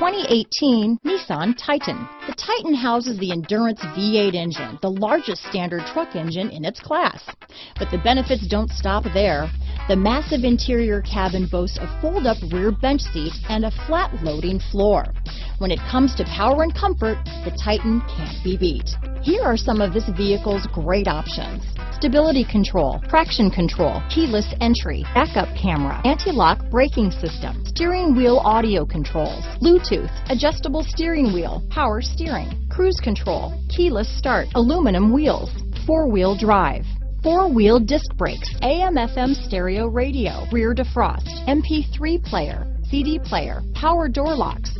2018 Nissan Titan. The Titan houses the Endurance V8 engine, the largest standard truck engine in its class. But the benefits don't stop there. The massive interior cabin boasts a fold-up rear bench seat and a flat loading floor. When it comes to power and comfort, the Titan can't be beat. Here are some of this vehicle's great options. Stability control, traction control, keyless entry, backup camera, anti-lock braking system, steering wheel audio controls, Bluetooth, adjustable steering wheel, power steering, cruise control, keyless start, aluminum wheels, four-wheel drive, four-wheel disc brakes, AM FM stereo radio, rear defrost, MP3 player, CD player, power door locks.